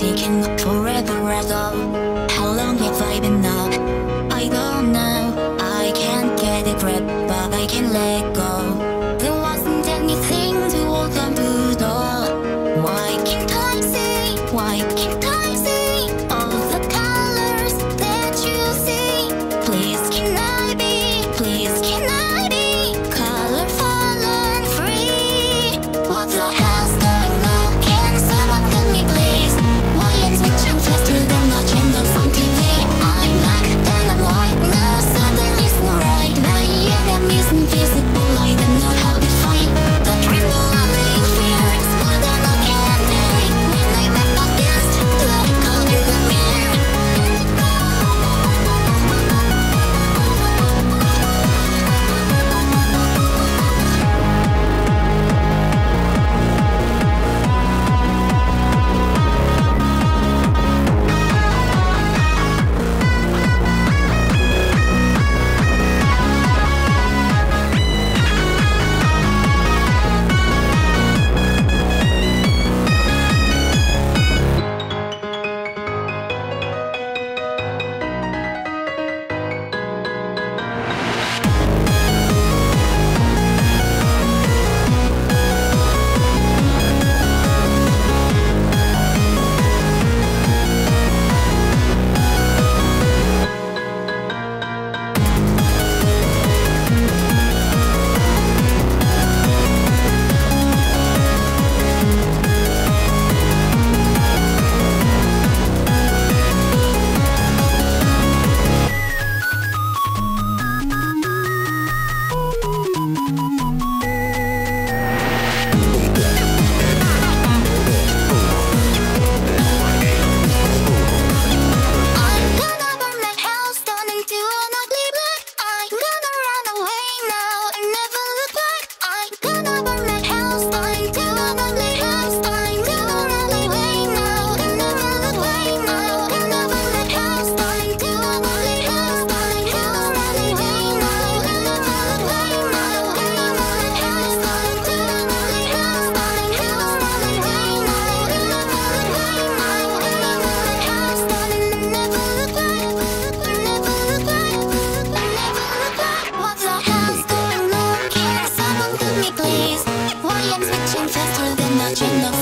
taking forever as all How long have I been up? I don't know I can't get a grip, but I can let go There wasn't anything to hold on to though Why can't I see? Why can't I you know